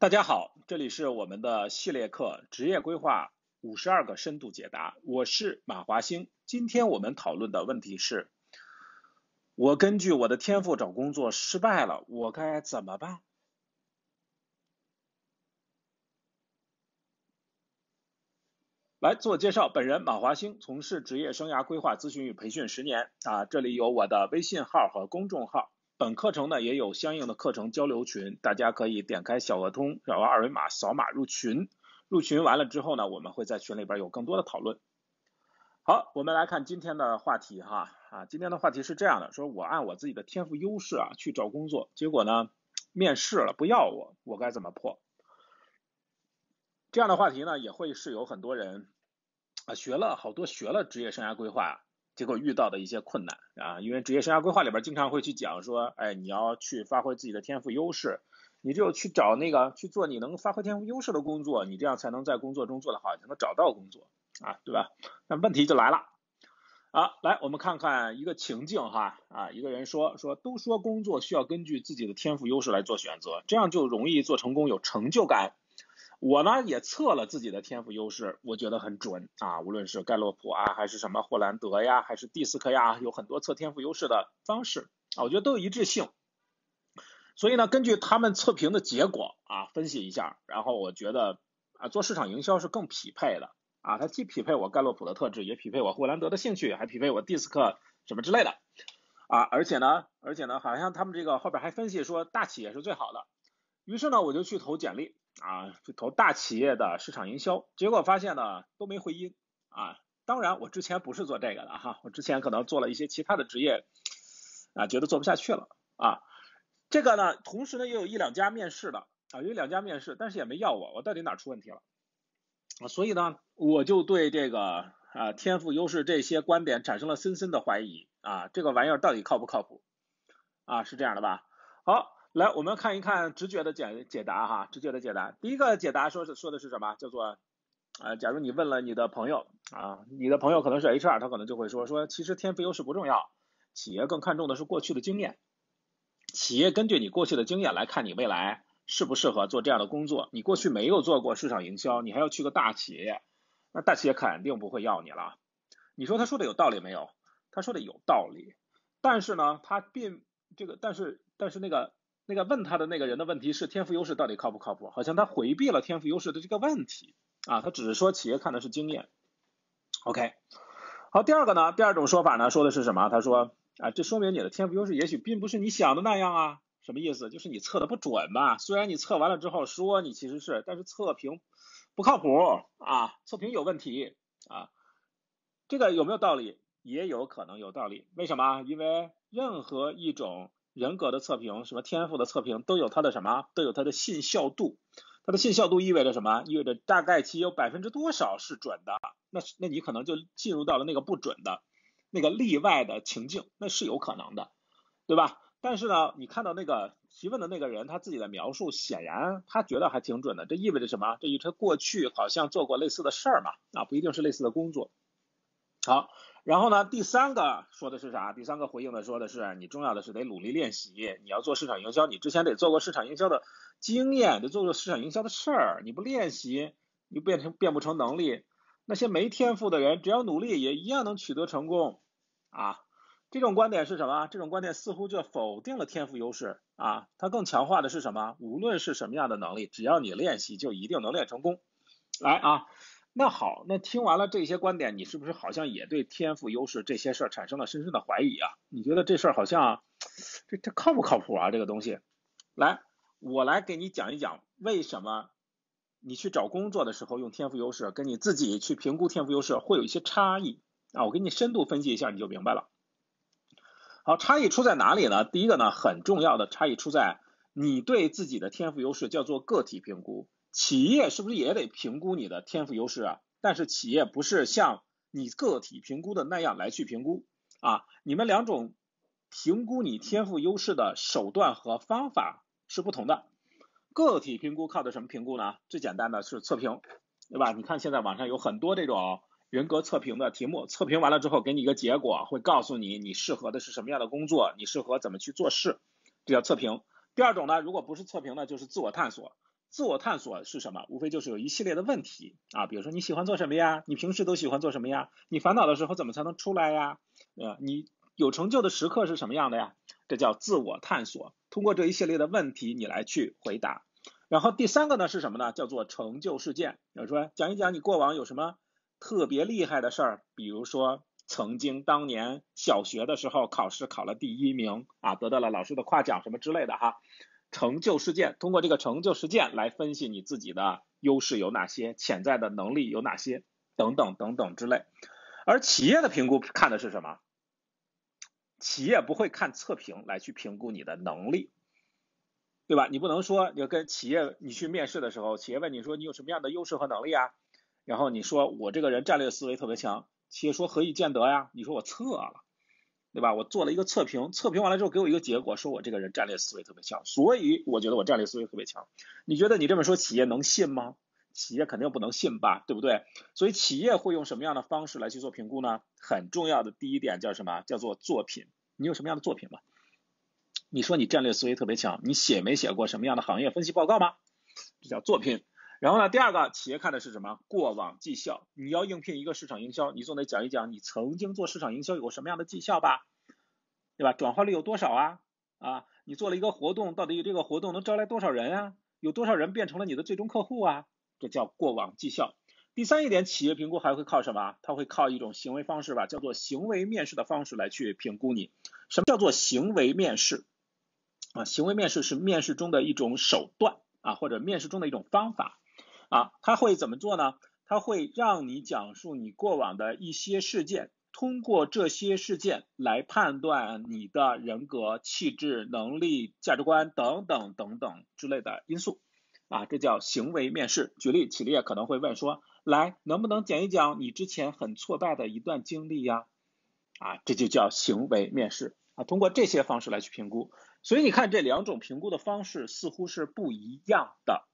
大家好，这里是我们的系列课《职业规划五十二个深度解答》，我是马华兴。今天我们讨论的问题是：我根据我的天赋找工作失败了，我该怎么办？来自我介绍，本人马华兴，从事职业生涯规划咨询与培训十年啊，这里有我的微信号和公众号。本课程呢也有相应的课程交流群，大家可以点开小鹅通，然后二维码扫码入群。入群完了之后呢，我们会在群里边有更多的讨论。好，我们来看今天的话题哈啊，今天的话题是这样的，说我按我自己的天赋优势啊去找工作，结果呢面试了不要我，我该怎么破？这样的话题呢也会是有很多人啊学了好多学了职业生涯规划。结果遇到的一些困难啊，因为职业生涯规划里边经常会去讲说，哎，你要去发挥自己的天赋优势，你只有去找那个去做你能发挥天赋优势的工作，你这样才能在工作中做得好，才能找到工作啊，对吧？那问题就来了啊，来我们看看一个情境哈啊，一个人说说都说工作需要根据自己的天赋优势来做选择，这样就容易做成功，有成就感。我呢也测了自己的天赋优势，我觉得很准啊，无论是盖洛普啊，还是什么霍兰德呀，还是蒂斯科呀，有很多测天赋优势的方式啊，我觉得都有一致性。所以呢，根据他们测评的结果啊，分析一下，然后我觉得啊，做市场营销是更匹配的啊，它既匹配我盖洛普的特质，也匹配我霍兰德的兴趣，还匹配我蒂斯科什么之类的啊，而且呢，而且呢，好像他们这个后边还分析说大企业是最好的，于是呢，我就去投简历。啊，去投大企业的市场营销，结果发现呢都没回音啊。当然，我之前不是做这个的哈，我之前可能做了一些其他的职业啊，觉得做不下去了啊。这个呢，同时呢也有一两家面试的啊，有两家面试，但是也没要我，我到底哪出问题了啊？所以呢，我就对这个啊天赋优势这些观点产生了深深的怀疑啊，这个玩意儿到底靠不靠谱啊？是这样的吧？好。来，我们看一看直觉的解解答哈，直觉的解答。第一个解答说是说的是什么？叫做，呃，假如你问了你的朋友啊，你的朋友可能是 HR，他可能就会说说，其实天赋优势不重要，企业更看重的是过去的经验。企业根据你过去的经验来看你未来适不适合做这样的工作。你过去没有做过市场营销，你还要去个大企业，那大企业肯定不会要你了。你说他说的有道理没有？他说的有道理，但是呢，他并这个，但是但是那个。那个问他的那个人的问题是天赋优势到底靠不靠谱？好像他回避了天赋优势的这个问题啊，他只是说企业看的是经验。OK，好，第二个呢，第二种说法呢，说的是什么？他说啊，这说明你的天赋优势也许并不是你想的那样啊，什么意思？就是你测的不准嘛。虽然你测完了之后说你其实是，但是测评不靠谱啊，测评有问题啊。这个有没有道理？也有可能有道理。为什么？因为任何一种。人格的测评，什么天赋的测评，都有它的什么，都有它的信效度。它的信效度意味着什么？意味着大概其有百分之多少是准的。那那你可能就进入到了那个不准的那个例外的情境，那是有可能的，对吧？但是呢，你看到那个提问的那个人他自己的描述，显然他觉得还挺准的。这意味着什么？这意味着过去好像做过类似的事儿嘛？啊，不一定是类似的工作。好。然后呢，第三个说的是啥？第三个回应的说的是，你重要的是得努力练习。你要做市场营销，你之前得做过市场营销的经验，得做过市场营销的事儿。你不练习，你变成变不成能力。那些没天赋的人，只要努力，也一样能取得成功啊。这种观点是什么？这种观点似乎就否定了天赋优势啊。它更强化的是什么？无论是什么样的能力，只要你练习，就一定能练成功。来啊。那好，那听完了这些观点，你是不是好像也对天赋优势这些事儿产生了深深的怀疑啊？你觉得这事儿好像这这靠不靠谱啊？这个东西，来，我来给你讲一讲为什么你去找工作的时候用天赋优势，跟你自己去评估天赋优势会有一些差异啊？我给你深度分析一下，你就明白了。好，差异出在哪里呢？第一个呢，很重要的差异出在你对自己的天赋优势叫做个体评估。企业是不是也得评估你的天赋优势啊？但是企业不是像你个体评估的那样来去评估啊。你们两种评估你天赋优势的手段和方法是不同的。个体评估靠的什么评估呢？最简单的是测评，对吧？你看现在网上有很多这种人格测评的题目，测评完了之后给你一个结果，会告诉你你适合的是什么样的工作，你适合怎么去做事，这叫测评。第二种呢，如果不是测评呢，就是自我探索。自我探索是什么？无非就是有一系列的问题啊，比如说你喜欢做什么呀？你平时都喜欢做什么呀？你烦恼的时候怎么才能出来呀？呃，你有成就的时刻是什么样的呀？这叫自我探索。通过这一系列的问题，你来去回答。然后第三个呢是什么呢？叫做成就事件。比如说讲一讲你过往有什么特别厉害的事儿，比如说曾经当年小学的时候考试考了第一名啊，得到了老师的夸奖什么之类的哈。成就事件，通过这个成就事件来分析你自己的优势有哪些，潜在的能力有哪些，等等等等之类。而企业的评估看的是什么？企业不会看测评来去评估你的能力，对吧？你不能说你跟企业你去面试的时候，企业问你说你有什么样的优势和能力啊？然后你说我这个人战略思维特别强，企业说何以见得呀？你说我测了。对吧？我做了一个测评，测评完了之后给我一个结果，说我这个人战略思维特别强，所以我觉得我战略思维特别强。你觉得你这么说企业能信吗？企业肯定不能信吧，对不对？所以企业会用什么样的方式来去做评估呢？很重要的第一点叫什么？叫做作品。你有什么样的作品吗？你说你战略思维特别强，你写没写过什么样的行业分析报告吗？这叫作品。然后呢，第二个企业看的是什么？过往绩效。你要应聘一个市场营销，你总得讲一讲你曾经做市场营销有过什么样的绩效吧，对吧？转化率有多少啊？啊，你做了一个活动，到底这个活动能招来多少人啊？有多少人变成了你的最终客户啊？这叫过往绩效。第三一点，企业评估还会靠什么？它会靠一种行为方式吧，叫做行为面试的方式来去评估你。什么叫做行为面试？啊，行为面试是面试中的一种手段啊，或者面试中的一种方法。啊，他会怎么做呢？他会让你讲述你过往的一些事件，通过这些事件来判断你的人格、气质、能力、价值观等等等等之类的因素。啊，这叫行为面试。举例，企业可能会问说，来，能不能讲一讲你之前很挫败的一段经历呀？啊，这就叫行为面试。啊，通过这些方式来去评估。所以你看，这两种评估的方式似乎是不一样的。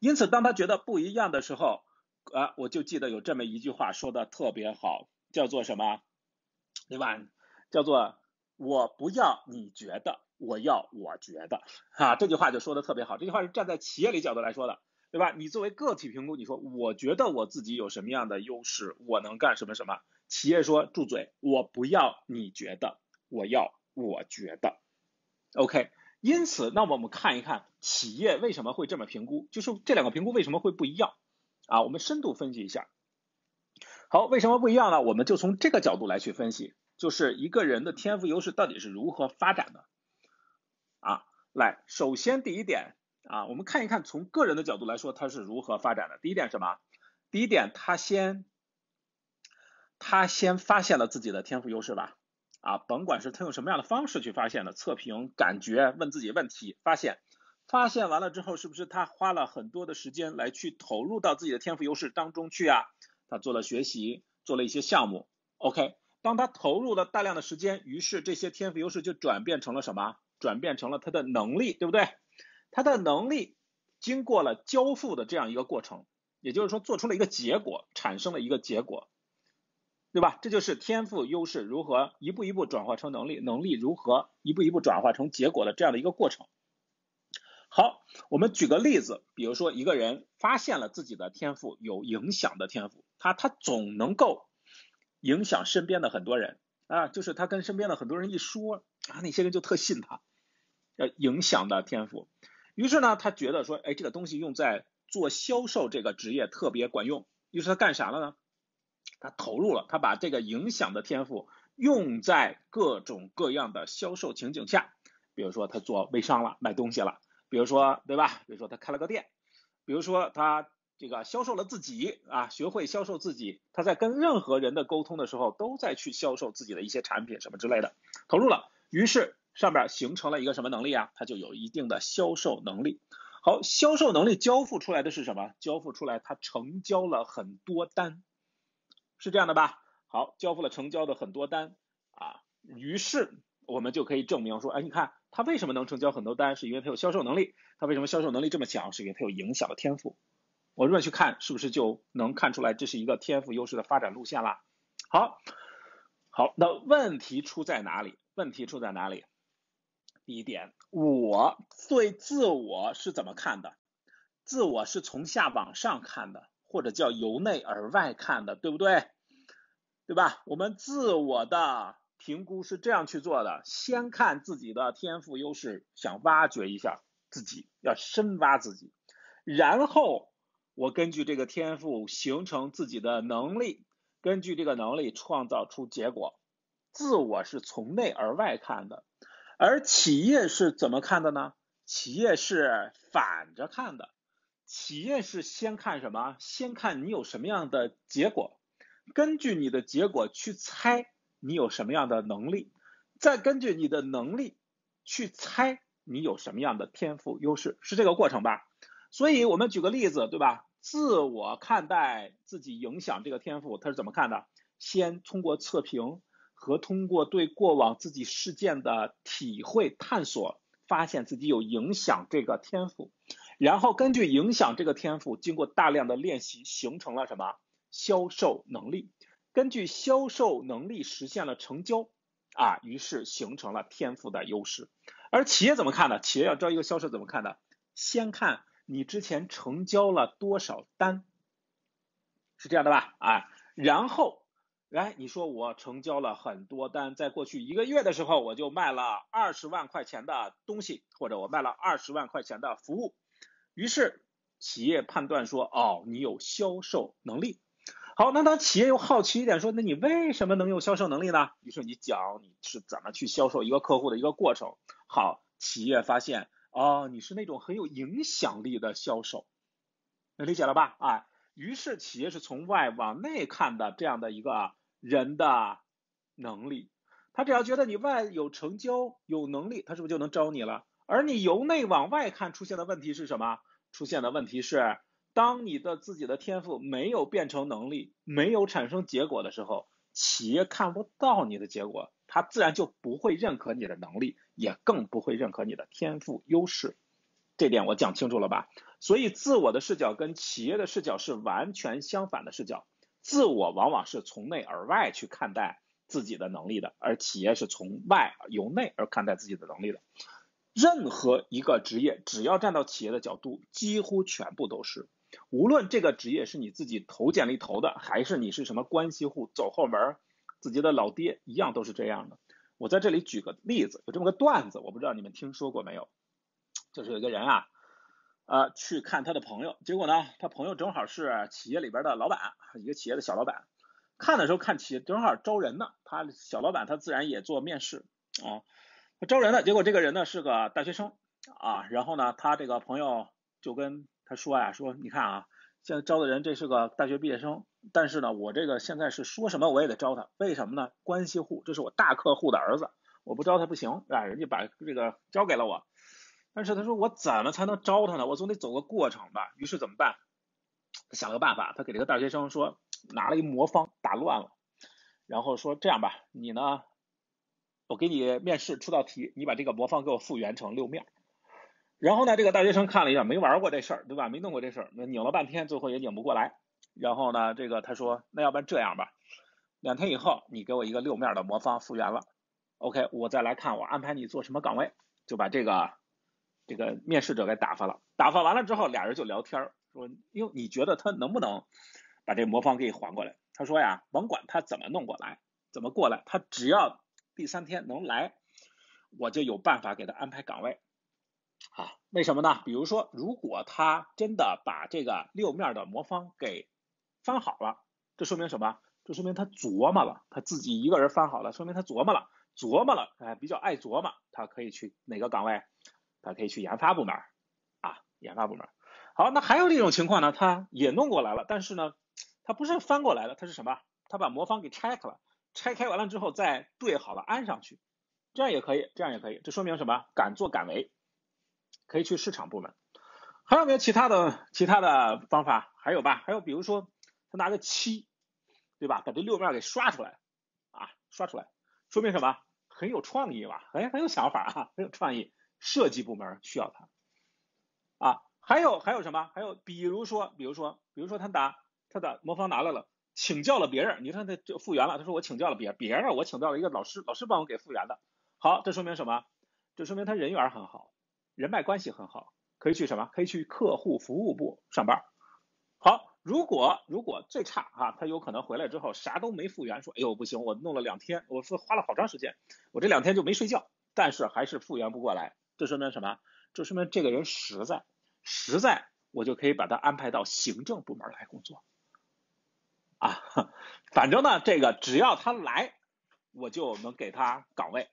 因此，当他觉得不一样的时候，啊，我就记得有这么一句话说的特别好，叫做什么，对吧？叫做我不要你觉得，我要我觉得，哈，这句话就说的特别好。这句话是站在企业里角度来说的，对吧？你作为个体评估，你说我觉得我自己有什么样的优势，我能干什么什么？企业说住嘴，我不要你觉得，我要我觉得，OK。因此，那么我们看一看企业为什么会这么评估，就是这两个评估为什么会不一样啊？我们深度分析一下。好，为什么不一样呢？我们就从这个角度来去分析，就是一个人的天赋优势到底是如何发展的啊？来，首先第一点啊，我们看一看从个人的角度来说，他是如何发展的。第一点什么？第一点，他先他先发现了自己的天赋优势吧。啊，甭管是他用什么样的方式去发现的，测评、感觉、问自己问题、发现，发现完了之后，是不是他花了很多的时间来去投入到自己的天赋优势当中去啊？他做了学习，做了一些项目，OK。当他投入了大量的时间，于是这些天赋优势就转变成了什么？转变成了他的能力，对不对？他的能力经过了交付的这样一个过程，也就是说做出了一个结果，产生了一个结果。对吧？这就是天赋优势如何一步一步转化成能力，能力如何一步一步转化成结果的这样的一个过程。好，我们举个例子，比如说一个人发现了自己的天赋有影响的天赋，他他总能够影响身边的很多人啊，就是他跟身边的很多人一说啊，那些人就特信他，呃，影响的天赋。于是呢，他觉得说，哎，这个东西用在做销售这个职业特别管用。于是他干啥了呢？他投入了，他把这个影响的天赋用在各种各样的销售情景下，比如说他做微商了，卖东西了，比如说对吧？比如说他开了个店，比如说他这个销售了自己啊，学会销售自己，他在跟任何人的沟通的时候，都在去销售自己的一些产品什么之类的，投入了，于是上边形成了一个什么能力啊？他就有一定的销售能力。好，销售能力交付出来的是什么？交付出来他成交了很多单。是这样的吧？好，交付了成交的很多单啊，于是我们就可以证明说，哎，你看他为什么能成交很多单，是因为他有销售能力。他为什么销售能力这么强，是因为他有影响的天赋。我这么去看，是不是就能看出来这是一个天赋优势的发展路线啦？好，好，那问题出在哪里？问题出在哪里？第一点，我对自我是怎么看的？自我是从下往上看的，或者叫由内而外看的，对不对？对吧？我们自我的评估是这样去做的：先看自己的天赋优势，想挖掘一下自己，要深挖自己，然后我根据这个天赋形成自己的能力，根据这个能力创造出结果。自我是从内而外看的，而企业是怎么看的呢？企业是反着看的。企业是先看什么？先看你有什么样的结果，根据你的结果去猜你有什么样的能力，再根据你的能力去猜你有什么样的天赋优势，是这个过程吧？所以我们举个例子，对吧？自我看待自己影响这个天赋，他是怎么看的？先通过测评和通过对过往自己事件的体会探索，发现自己有影响这个天赋。然后根据影响这个天赋，经过大量的练习，形成了什么销售能力？根据销售能力实现了成交，啊，于是形成了天赋的优势。而企业怎么看呢？企业要招一个销售怎么看的？先看你之前成交了多少单，是这样的吧？啊，然后来你说我成交了很多单，在过去一个月的时候，我就卖了二十万块钱的东西，或者我卖了二十万块钱的服务。于是企业判断说，哦，你有销售能力。好，那当企业又好奇一点，说，那你为什么能有销售能力呢？于是你讲你是怎么去销售一个客户的一个过程。好，企业发现，哦，你是那种很有影响力的销售，能理解了吧？啊，于是企业是从外往内看的这样的一个人的能力。他只要觉得你外有成交有能力，他是不是就能招你了？而你由内往外看出现的问题是什么？出现的问题是，当你的自己的天赋没有变成能力，没有产生结果的时候，企业看不到你的结果，他自然就不会认可你的能力，也更不会认可你的天赋优势。这点我讲清楚了吧？所以自我的视角跟企业的视角是完全相反的视角。自我往往是从内而外去看待自己的能力的，而企业是从外由内而看待自己的能力的。任何一个职业，只要站到企业的角度，几乎全部都是。无论这个职业是你自己投简历投的，还是你是什么关系户走后门，自己的老爹一样都是这样的。我在这里举个例子，有这么个段子，我不知道你们听说过没有？就是有一个人啊，呃，去看他的朋友，结果呢，他朋友正好是企业里边的老板，一个企业的小老板。看的时候看企业正好招人呢，他小老板他自然也做面试啊。招人了结果，这个人呢是个大学生啊，然后呢，他这个朋友就跟他说呀，说你看啊，现在招的人这是个大学毕业生，但是呢，我这个现在是说什么我也得招他，为什么呢？关系户，这是我大客户的儿子，我不招他不行，啊，人家把这个交给了我，但是他说我怎么才能招他呢？我总得走个过程吧。于是怎么办？想个办法，他给这个大学生说，拿了一魔方打乱了，然后说这样吧，你呢？我给你面试出道题，你把这个魔方给我复原成六面。然后呢，这个大学生看了一下，没玩过这事儿，对吧？没弄过这事儿，那拧了半天，最后也拧不过来。然后呢，这个他说，那要不然这样吧，两天以后你给我一个六面的魔方复原了，OK，我再来看我安排你做什么岗位，就把这个这个面试者给打发了。打发完了之后，俩人就聊天说，哟，你觉得他能不能把这魔方给你还过来？他说呀，甭管他怎么弄过来，怎么过来，他只要。第三天能来，我就有办法给他安排岗位啊？为什么呢？比如说，如果他真的把这个六面的魔方给翻好了，这说明什么？这说明他琢磨了，他自己一个人翻好了，说明他琢磨了，琢磨了，哎，比较爱琢磨，他可以去哪个岗位？他可以去研发部门啊，研发部门。好，那还有一种情况呢，他也弄过来了，但是呢，他不是翻过来的，他是什么？他把魔方给拆开了。拆开完了之后再对好了安上去，这样也可以，这样也可以，这说明什么？敢做敢为，可以去市场部门。还有没有其他的其他的方法？还有吧？还有比如说他拿个漆，对吧？把这六面给刷出来啊，刷出来，说明什么？很有创意吧？哎，很有想法啊，很有创意。设计部门需要他啊。还有还有什么？还有比如说比如说比如说他拿他的魔方拿来了。请教了别人，你看他就复原了。他说我请教了别别人，我请教了一个老师，老师帮我给复原的。好，这说明什么？这说明他人缘很好，人脉关系很好。可以去什么？可以去客户服务部上班。好，如果如果最差啊，他有可能回来之后啥都没复原，说哎呦不行，我弄了两天，我是花了好长时间，我这两天就没睡觉，但是还是复原不过来，这说明什么？这说明这个人实在，实在，我就可以把他安排到行政部门来工作。啊，反正呢，这个只要他来，我就能给他岗位。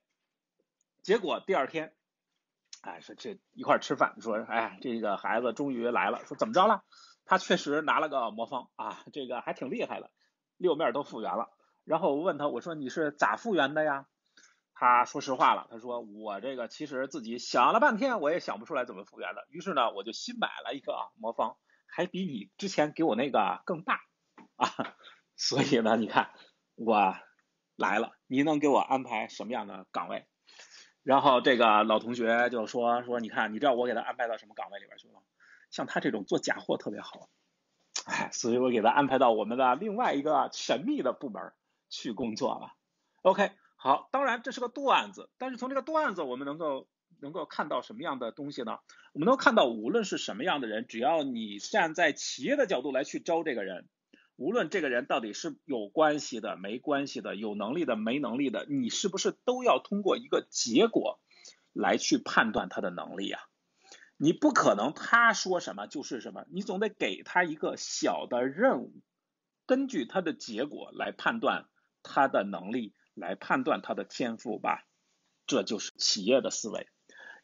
结果第二天，哎，说这一块吃饭，说哎，这个孩子终于来了，说怎么着了？他确实拿了个魔方啊，这个还挺厉害的，六面都复原了。然后我问他，我说你是咋复原的呀？他说实话了，他说我这个其实自己想了半天，我也想不出来怎么复原的。于是呢，我就新买了一个魔方，还比你之前给我那个更大。啊，所以呢，你看我来了，你能给我安排什么样的岗位？然后这个老同学就说说，你看，你知道我给他安排到什么岗位里边去吗？像他这种做假货特别好，哎，所以我给他安排到我们的另外一个神秘的部门去工作了。OK，好，当然这是个段子，但是从这个段子我们能够能够看到什么样的东西呢？我们能看到，无论是什么样的人，只要你站在企业的角度来去招这个人。无论这个人到底是有关系的、没关系的、有能力的、没能力的，你是不是都要通过一个结果来去判断他的能力啊？你不可能他说什么就是什么，你总得给他一个小的任务，根据他的结果来判断他的能力，来判断他的天赋吧。这就是企业的思维。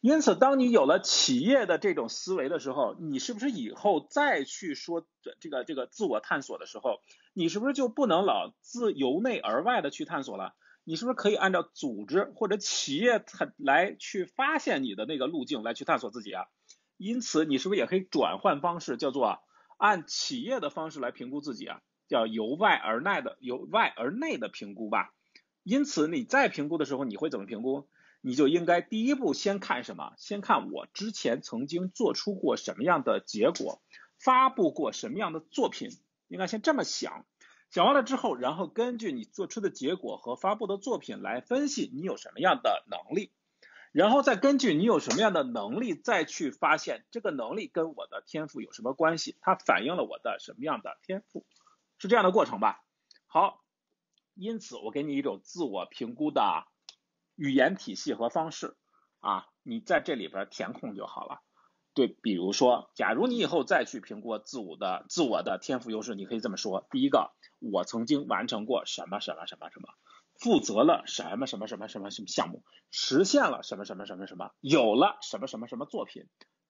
因此，当你有了企业的这种思维的时候，你是不是以后再去说这这个这个自我探索的时候，你是不是就不能老自由内而外的去探索了？你是不是可以按照组织或者企业它来去发现你的那个路径来去探索自己啊？因此，你是不是也可以转换方式，叫做按企业的方式来评估自己啊？叫由外而内的由外而内的评估吧。因此，你在评估的时候，你会怎么评估？你就应该第一步先看什么？先看我之前曾经做出过什么样的结果，发布过什么样的作品，应该先这么想。想完了之后，然后根据你做出的结果和发布的作品来分析你有什么样的能力，然后再根据你有什么样的能力再去发现这个能力跟我的天赋有什么关系，它反映了我的什么样的天赋，是这样的过程吧？好，因此我给你一种自我评估的。语言体系和方式啊，你在这里边填空就好了。对，比如说，假如你以后再去评估自我的自我的天赋优势，你可以这么说：第一个，我曾经完成过什么什么什么什么，负责了什么什么什么什么什么项目，实现了什么什么什么什么，有了什么什么什么作品，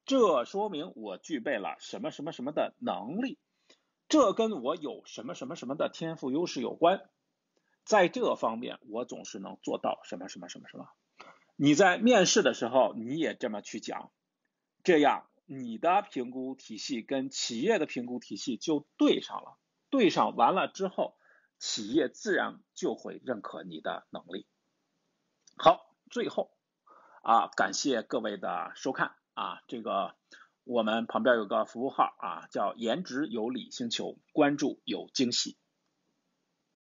这说明我具备了什么什么什么的能力，这跟我有什么什么什么的天赋优势有关。在这方面，我总是能做到什么什么什么什么。你在面试的时候，你也这么去讲，这样你的评估体系跟企业的评估体系就对上了。对上完了之后，企业自然就会认可你的能力。好，最后啊，感谢各位的收看啊，这个我们旁边有个服务号啊，叫颜值有理星球，关注有惊喜。